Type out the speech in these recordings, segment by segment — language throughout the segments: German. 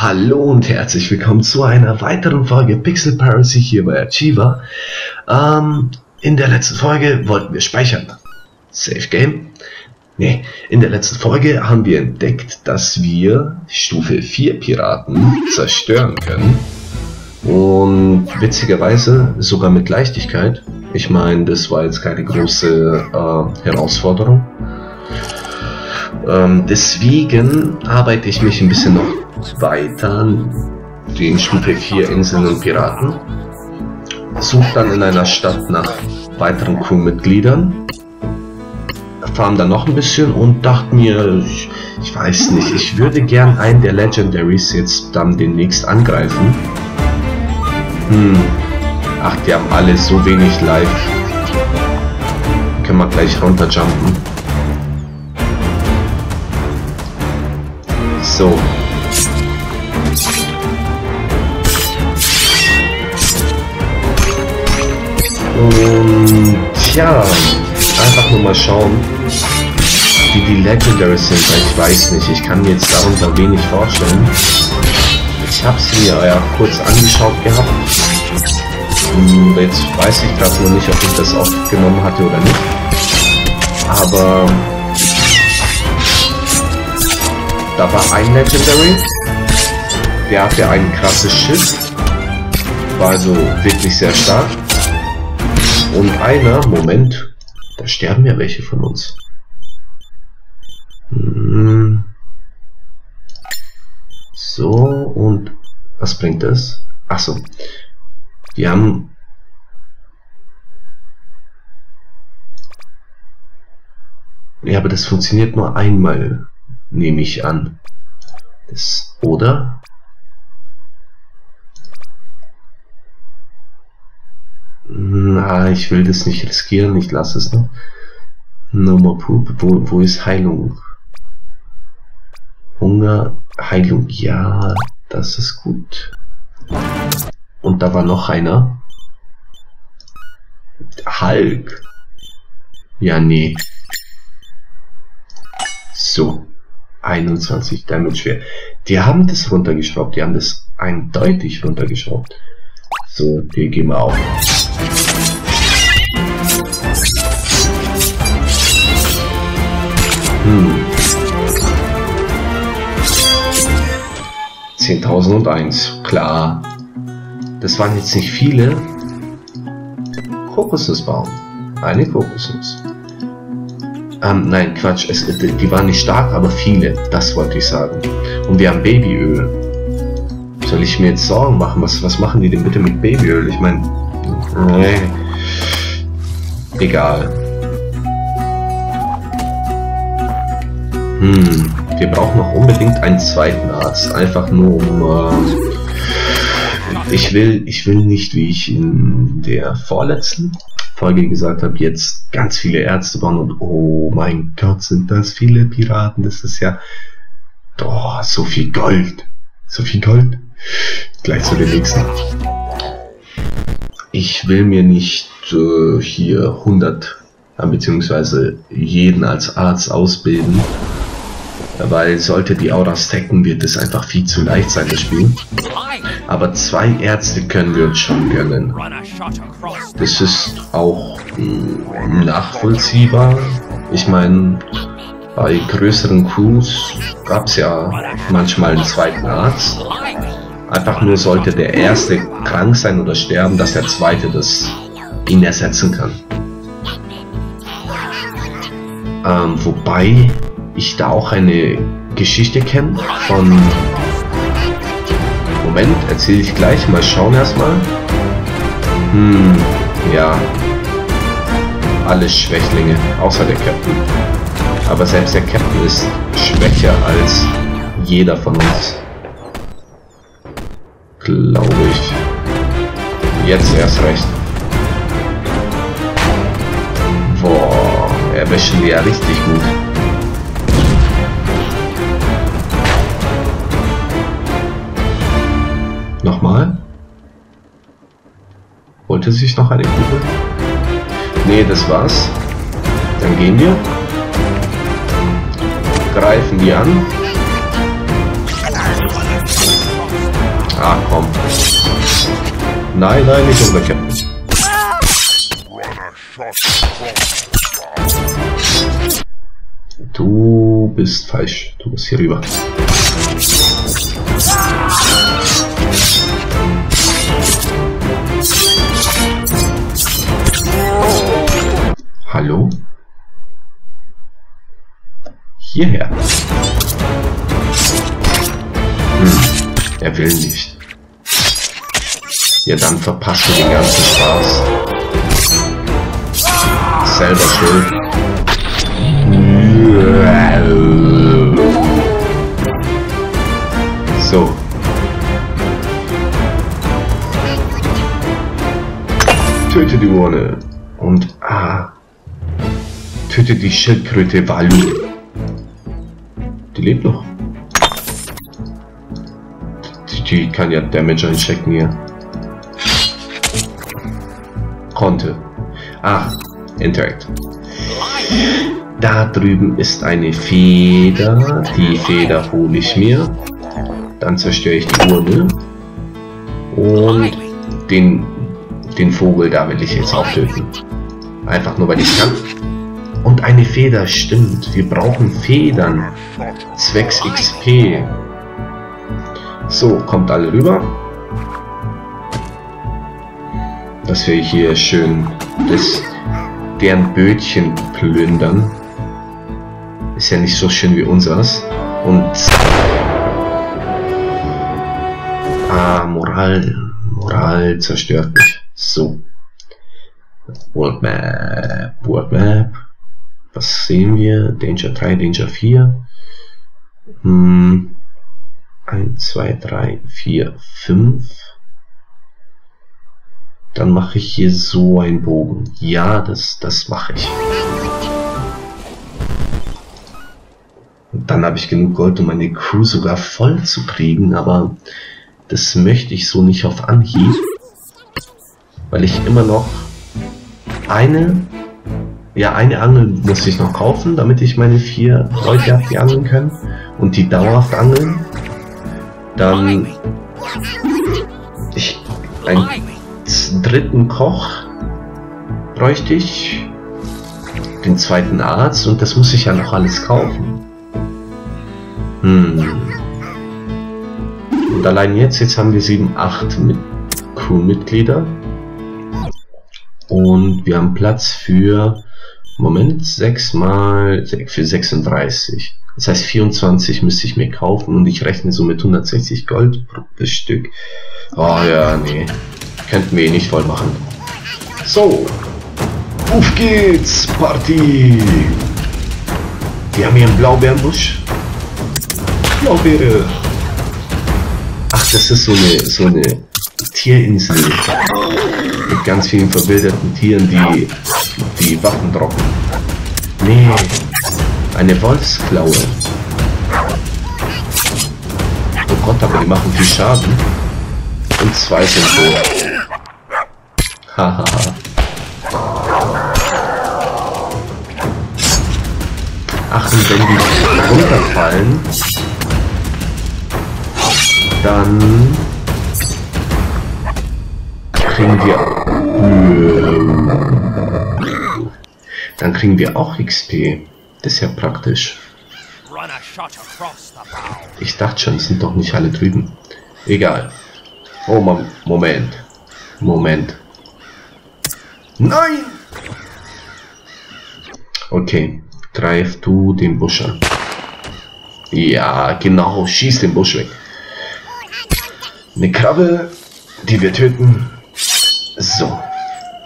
Hallo und herzlich willkommen zu einer weiteren Folge Pixel Piracy hier bei Achiever. Ähm, in der letzten Folge wollten wir speichern. Safe Game. Nee, in der letzten Folge haben wir entdeckt, dass wir Stufe 4 Piraten zerstören können. Und witzigerweise sogar mit Leichtigkeit. Ich meine, das war jetzt keine große äh, Herausforderung. Ähm, deswegen arbeite ich mich ein bisschen noch weiter den Stufe 4 Inseln und Piraten. Sucht dann in einer Stadt nach weiteren Crewmitgliedern. Farm dann noch ein bisschen und dachte mir, ich, ich weiß nicht, ich würde gern einen der Legendaries jetzt dann demnächst angreifen. Hm. Ach, die haben alle so wenig Life. Können wir gleich runterjumpen. So, Und ja, einfach nur mal schauen, wie die Legendaries sind, ich weiß nicht, ich kann mir jetzt darunter wenig vorstellen. Ich habe sie mir ja kurz angeschaut gehabt. Und jetzt weiß ich gerade nur nicht, ob ich das aufgenommen hatte oder nicht. Aber da war ein Legendary, der hatte ein krasses Schiff, war also wirklich sehr stark. Und einer, Moment, da sterben ja welche von uns. Hm. So, und was bringt das? Achso, die haben... Ja, aber das funktioniert nur einmal, nehme ich an. Das, oder? Na, ich will das nicht riskieren, ich lasse es noch. No more poop. Wo, wo ist Heilung? Hunger, Heilung, ja, das ist gut. Und da war noch einer. Hulk. Ja, nee. So. 21 Damage schwer. Die haben das runtergeschraubt, die haben das eindeutig runtergeschraubt. So, die gehen wir auf. 10.001, klar. Das waren jetzt nicht viele. Kokosnussbaum. Eine Kokosnuss. Ähm, nein, Quatsch. Es, die waren nicht stark, aber viele. Das wollte ich sagen. Und wir haben Babyöl. Soll ich mir jetzt Sorgen machen? Was, was machen die denn bitte mit Babyöl? Ich meine, nee. Egal. Hm, wir brauchen noch unbedingt einen zweiten Arzt. Einfach nur um... Äh, ich will, ich will nicht, wie ich in der vorletzten Folge gesagt habe, jetzt ganz viele Ärzte bauen und oh mein Gott, sind das viele Piraten. Das ist ja... Oh, so viel Gold. So viel Gold. Gleich zu den nächsten. Ich will mir nicht äh, hier 100 beziehungsweise jeden als Arzt ausbilden weil sollte die Aura stacken, wird es einfach viel zu leicht sein, das Spiel. Aber zwei Ärzte können wir uns schon gönnen. Das ist auch mh, hm, nachvollziehbar. Ich meine, bei größeren Crews gab es ja manchmal einen zweiten Arzt. Einfach nur sollte der erste krank sein oder sterben, dass der zweite das ihn ersetzen kann. Ähm, wobei ich da auch eine Geschichte kenne von... Moment, erzähle ich gleich. Mal schauen erstmal. Hm, ja. Alles Schwächlinge, außer der Captain. Aber selbst der Captain ist schwächer als jeder von uns. Glaube ich. Jetzt erst recht. Boah, erwischen wir ja richtig gut. Hatte sich noch eine Kugel? Ne, das war's. Dann gehen wir. Greifen die an. Ah, komm. Nein, nein, nicht umbekämpfen. Du bist falsch. Du musst hier rüber. Hallo? Hierher. Hm, er will nicht. Ja, dann verpasst du den ganzen Spaß. Selber schuld. So. Töte die Urne. Und ah. Töte die Schildkröte Valu. Die lebt noch. Die, die kann ja Damage einchecken hier. Konnte. Ah, Interact. Da drüben ist eine Feder. Die Feder hole ich mir. Dann zerstöre ich die Urne. Und den, den Vogel da will ich jetzt auch töten. Einfach nur, weil ich kann. Und eine Feder, stimmt. Wir brauchen Federn. Zwecks XP. So, kommt alle rüber. Dass wir hier schön das, deren Bötchen plündern. Ist ja nicht so schön wie unseres. Und... Ah, Moral. Moral zerstört mich. So. World Map. World Map. Was sehen wir? Danger 3, Danger 4. Hm. 1, 2, 3, 4, 5. Dann mache ich hier so einen Bogen. Ja, das, das mache ich. Und dann habe ich genug Gold, um meine Crew sogar voll zu kriegen, aber das möchte ich so nicht auf Anhieb, weil ich immer noch eine, ja eine Angel muss ich noch kaufen, damit ich meine vier Leute habe, die angeln können und die dauerhaft angeln. Dann ich einen dritten Koch bräuchte ich, den zweiten Arzt und das muss ich ja noch alles kaufen. Hm. Und allein jetzt, jetzt haben wir 7, 8 mit Crewmitglieder. Und wir haben Platz für, Moment, 6 mal, für 36. Das heißt 24 müsste ich mir kaufen und ich rechne so mit 160 Gold pro Stück. Oh ja, nee. Könnten wir eh nicht voll machen. So. Auf geht's, Party. Wir haben hier einen Blaubeerenbusch. Blaubeere. Ach, das ist so eine, so eine Tierinsel. Mit ganz vielen verwilderten Tieren, die die Waffen droppen. Nee, eine Wolfsklaue. Oh Gott, aber die machen viel Schaden. Und zwei sind tot. Hahaha. Ach, und wenn die runterfallen, dann kriegen wir dann kriegen wir auch XP. Das ist ja praktisch. Ich dachte schon, es sind doch nicht alle drüben. Egal. Oh, Moment. Moment. Nein! Okay, greif du den Busch an. Ja, genau, schieß den Busch weg. Eine Krabbe, die wir töten. So,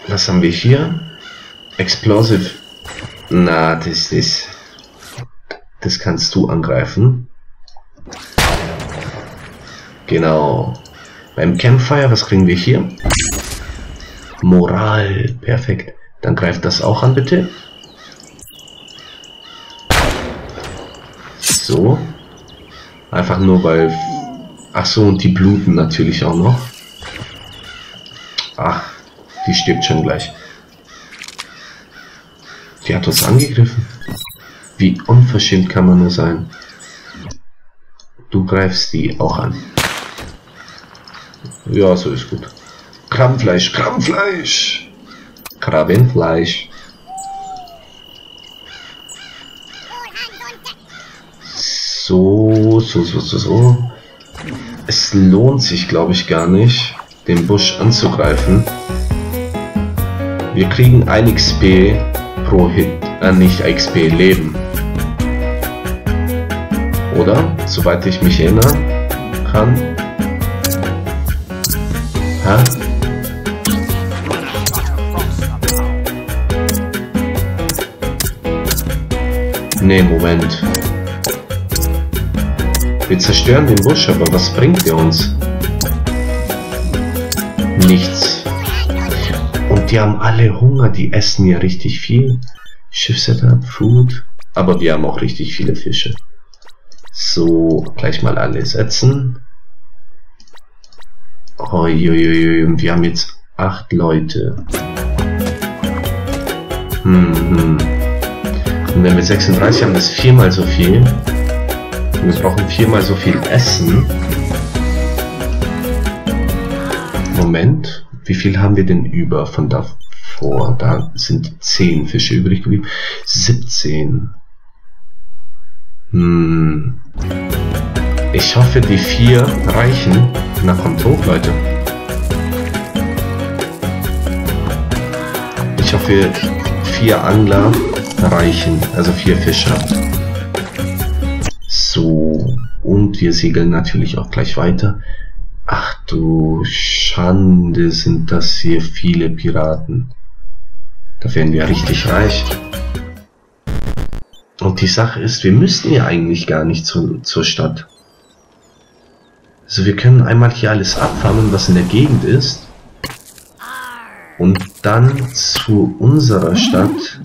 was haben wir hier? Explosive. Na, das ist... Das kannst du angreifen. Genau. Beim Campfire, was kriegen wir hier? Moral. Perfekt. Dann greift das auch an, bitte. So. Einfach nur, weil... Ach so, und die bluten natürlich auch noch. Die stirbt schon gleich. Die hat uns angegriffen. Wie unverschämt kann man nur sein. Du greifst die auch an. Ja, so ist gut. Krabbenfleisch, Krabbenfleisch. Krabbenfleisch. So, so, so, so, so. Es lohnt sich, glaube ich, gar nicht, den Busch anzugreifen. Wir kriegen ein XP pro Hit, äh, nicht XP, Leben. Oder? Soweit ich mich erinnern kann. Hä? Ne, Moment. Wir zerstören den Busch, aber was bringt er uns? Nichts. Und die haben alle Hunger, die essen ja richtig viel. Schiffsetup, Food. Aber wir haben auch richtig viele Fische. So, gleich mal alle setzen. Uiuiui, wir haben jetzt acht Leute. Hm, hm. Und wenn wir 36 haben, ist viermal so viel. Wir brauchen viermal so viel Essen. Moment, wie viel haben wir denn über von davor? Da sind 10 Fische übrig geblieben. 17. Hm. Ich hoffe, die vier reichen. Na, kommt hoch, Leute. Ich hoffe, vier Angler reichen. Also vier Fischer. So, und wir segeln natürlich auch gleich weiter. Du Schande, sind das hier viele Piraten. Da werden wir richtig reich. Und die Sache ist, wir müssten ja eigentlich gar nicht zu, zur Stadt. Also wir können einmal hier alles abfarmen, was in der Gegend ist. Und dann zu unserer Stadt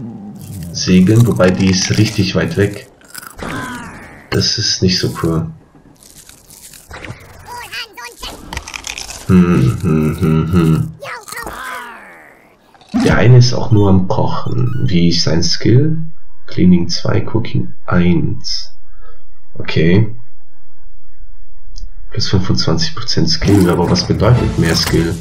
segeln, wobei die ist richtig weit weg. Das ist nicht so cool. Hm, hm, hm, hm. Der eine ist auch nur am Kochen. Wie ist sein Skill? Cleaning 2, Cooking 1. Okay. Plus 25% Skill, aber was bedeutet mehr Skill?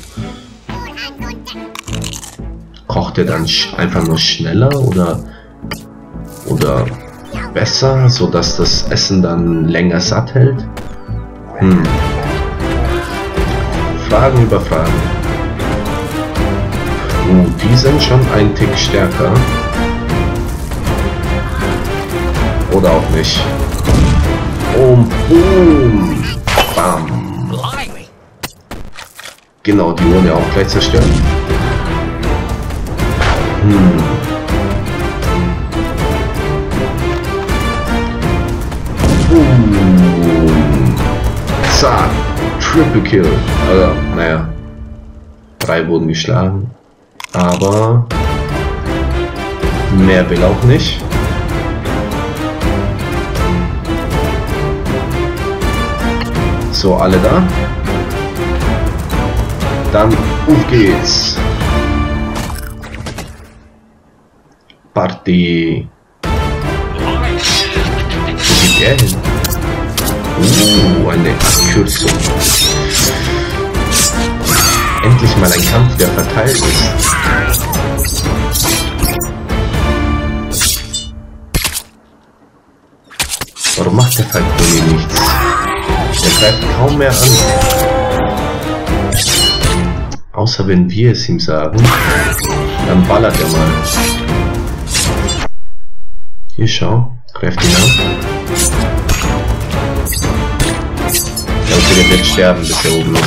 Kocht er dann einfach nur schneller oder oder besser, so dass das Essen dann länger satt hält? Hm. Fragen über Fragen. Uh, die sind schon ein Tick stärker. Oder auch nicht. Und boom. Bam. Genau, die wurden ja auch gleich zerstört. Hm. Triple Kill. Also, naja. Drei wurden geschlagen. Aber mehr will auch nicht. So, alle da? Dann auf geht's. Party. Wo geht er hin? Uh, eine Abkürzung. Endlich mal ein Kampf, der verteilt ist. Warum macht der Falconi nichts? Der greift kaum mehr an. Außer wenn wir es ihm sagen, dann ballert er mal. Hier schau, greift ihn an. Wird sterben, bis er oben.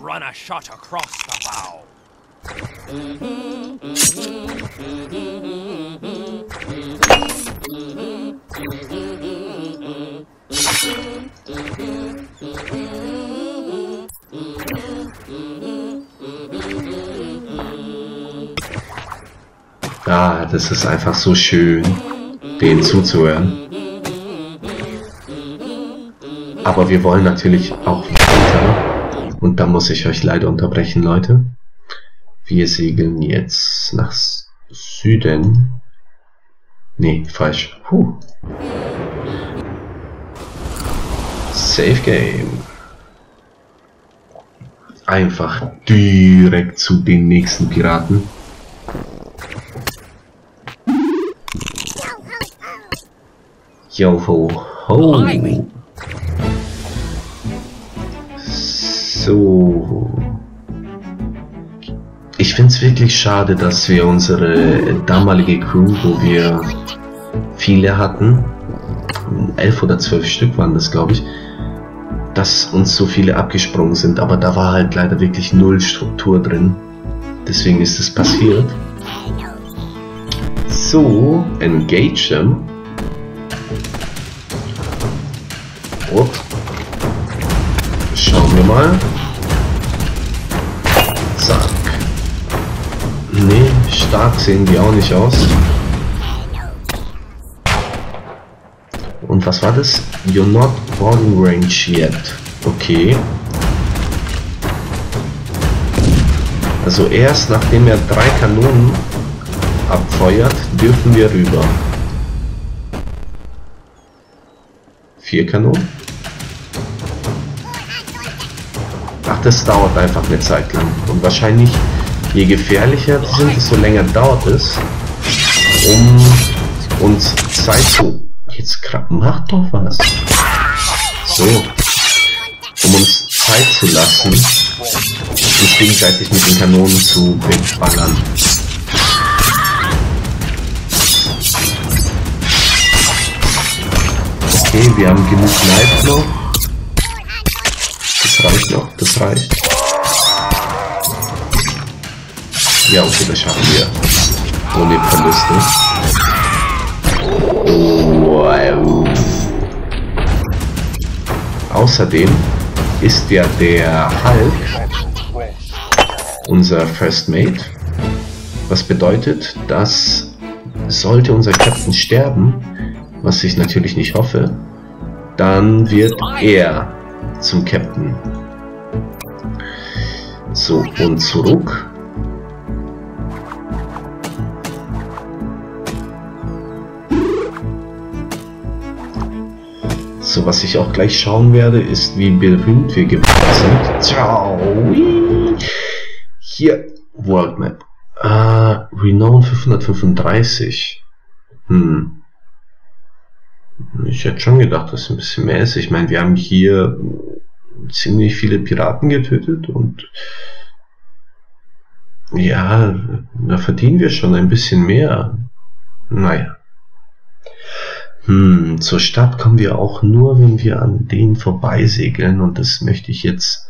Run a shot across das ist einfach so schön, denen zuzuhören. Aber wir wollen natürlich auch weiter. Und da muss ich euch leider unterbrechen, Leute. Wir segeln jetzt nach Süden. Nee, falsch. Puh. Safe Game. Einfach direkt zu den nächsten Piraten. Yo ho ho. So. Ich finde es wirklich schade, dass wir unsere damalige Crew, wo wir viele hatten, elf oder zwölf Stück waren das, glaube ich, dass uns so viele abgesprungen sind, aber da war halt leider wirklich null Struktur drin. Deswegen ist es passiert. So, engage them. Ups. Schauen wir mal. Zack. Nee, stark sehen die auch nicht aus. Und was war das? You're not boarding range yet. Okay. Also erst nachdem er drei Kanonen abfeuert, dürfen wir rüber. Vier Kanonen? Ach, das dauert einfach eine Zeit lang. Und wahrscheinlich, je gefährlicher die sind, desto länger dauert es, um uns Zeit zu Jetzt mach doch was. So. Um uns Zeit zu lassen, uns gegenseitig mit den Kanonen zu wegballern. Okay, wir haben genug Knife noch. Reicht noch, das reicht. Ja, okay, das schaffen wir. Ohne Verluste. Außerdem ist ja der Hulk unser First Mate, was bedeutet, dass sollte unser Captain sterben, was ich natürlich nicht hoffe, dann wird er zum Captain. So, und zurück So, was ich auch gleich schauen werde, ist, wie berühmt wir geworden sind. Ciao. Hier, World Map. Uh, Renown 535. Hm. Ich hätte schon gedacht, dass ein bisschen mehr ist. Ich meine, wir haben hier ziemlich viele Piraten getötet und ja, da verdienen wir schon ein bisschen mehr. Naja. Hm, zur Stadt kommen wir auch nur, wenn wir an denen vorbeisegeln und das möchte ich jetzt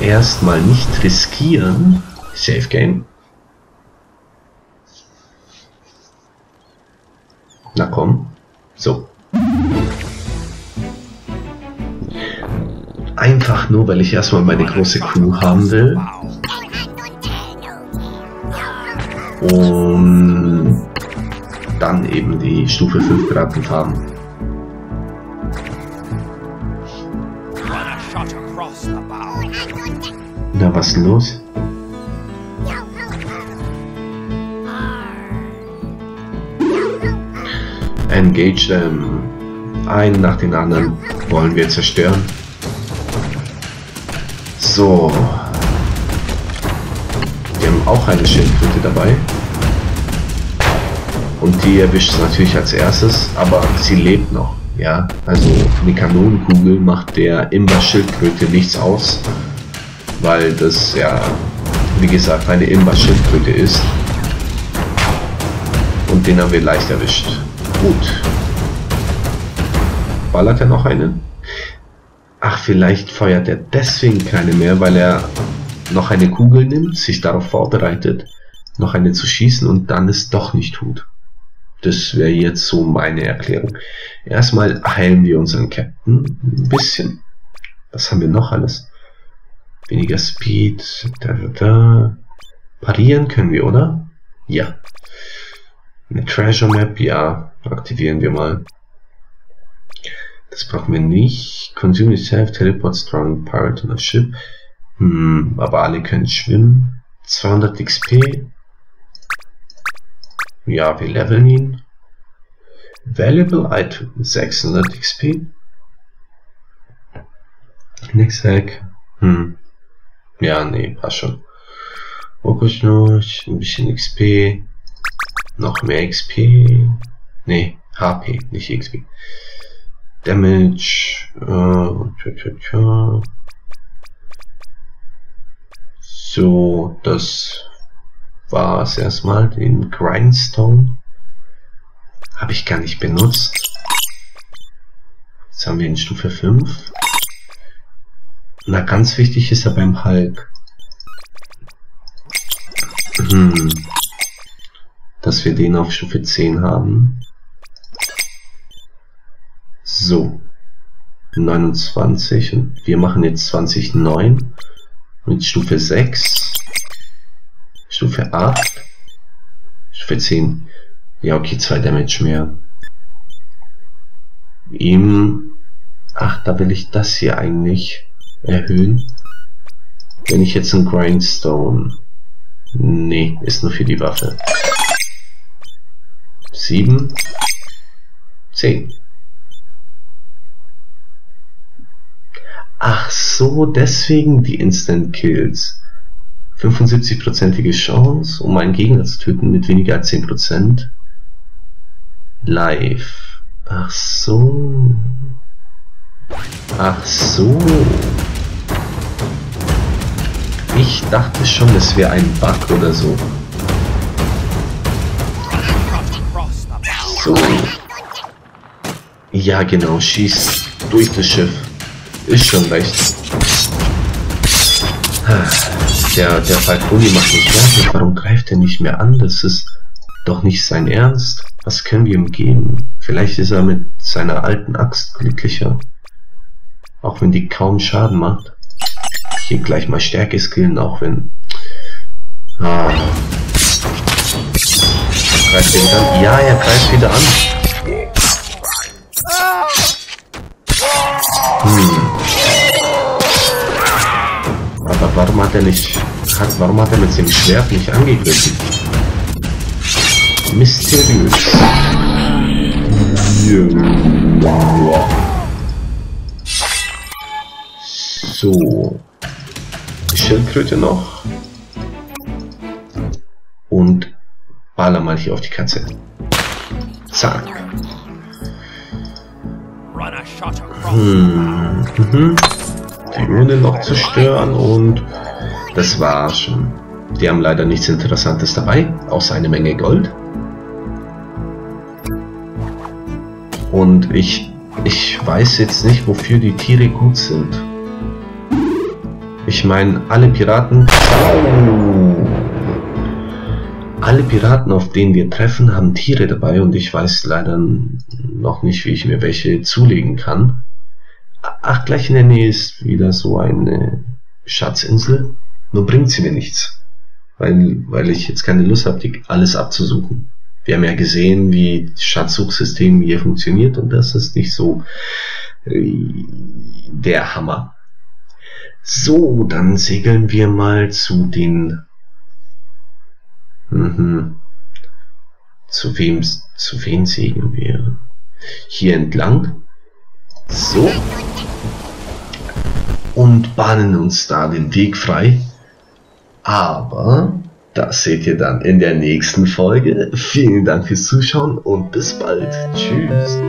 erstmal nicht riskieren. Safe Game. Na komm. So. Einfach nur, weil ich erstmal meine große Crew haben will. Und dann eben die Stufe 5 Piraten haben. Na, was ist los? Engage them. Einen nach den anderen wollen wir zerstören. So. Wir haben auch eine Schildkröte dabei. Und die erwischt es natürlich als erstes, aber sie lebt noch. Ja, also eine Kanonenkugel macht der Imba-Schildkröte nichts aus, weil das ja, wie gesagt, eine Imba-Schildkröte ist. Und den haben wir leicht erwischt. Gut. Ballert er noch einen? Ach, vielleicht feuert er deswegen keine mehr, weil er noch eine Kugel nimmt, sich darauf vorbereitet, noch eine zu schießen und dann es doch nicht tut. Das wäre jetzt so meine Erklärung. Erstmal heilen wir unseren Captain ein bisschen. Was haben wir noch alles? Weniger Speed. Da, da, da. Parieren können wir, oder? Ja. Eine Treasure Map, ja. Aktivieren wir mal. Das brauchen wir nicht. Consume yourself, teleport strong pirate on a ship. Hm, aber alle können schwimmen. 200 XP. Ja, wir leveln ihn. Valuable Item 600 XP. Next Hack. Hm. Ja, nee, passt schon. Fokus noch, ein bisschen XP. Noch mehr XP. Nee, HP, nicht XP. Damage. Äh. So, das war es erstmal. Den Grindstone habe ich gar nicht benutzt. Jetzt haben wir in Stufe 5. Na, ganz wichtig ist er beim Hulk. Hm. Dass wir den auf Stufe 10 haben. So. 29 und wir machen jetzt 20,9 mit Stufe 6. Stufe 8. Stufe 10. Ja, okay, 2 Damage mehr. Ihm. Ach, da will ich das hier eigentlich erhöhen. Wenn ich jetzt ein Grindstone. Nee, ist nur für die Waffe. 7. 10. Ach so, deswegen die Instant Kills. 75%ige Chance, um einen Gegner zu töten mit weniger als 10%. Live. Ach so. Ach so. Ich dachte schon, es wäre ein Bug oder so. So. Ja, genau, schieß durch das Schiff. Ist schon recht. Der, der Falconi macht nicht fertig. Warum greift er nicht mehr an? Das ist doch nicht sein Ernst. Was können wir ihm geben? Vielleicht ist er mit seiner alten Axt glücklicher. Auch wenn die kaum Schaden macht. Hier gleich mal Stärke skillen, auch wenn... Ah. Greift wieder an? Ja, er greift wieder an. Hm. Aber warum hat er nicht... Hat, warum hat er mit dem Schwert nicht angegriffen? Mysteriös. So. Schildkröte noch. Baller mal hier auf die Katze. Zack. Hm. Mhm. Die Rune noch zerstören und das war schon. Die haben leider nichts Interessantes dabei, außer eine Menge Gold. Und ich, ich weiß jetzt nicht, wofür die Tiere gut sind. Ich meine, alle Piraten... Alle Piraten, auf denen wir treffen, haben Tiere dabei und ich weiß leider noch nicht, wie ich mir welche zulegen kann. Ach, gleich in der Nähe ist wieder so eine Schatzinsel. Nur bringt sie mir nichts. Weil, weil ich jetzt keine Lust habe, alles abzusuchen. Wir haben ja gesehen, wie das Schatzsuchsystem hier funktioniert und das ist nicht so äh, der Hammer. So, dann segeln wir mal zu den... Mhm. Zu wem, zu wem segeln wir? Hier entlang. So. Und bahnen uns da den Weg frei. Aber das seht ihr dann in der nächsten Folge. Vielen Dank fürs Zuschauen und bis bald. Tschüss.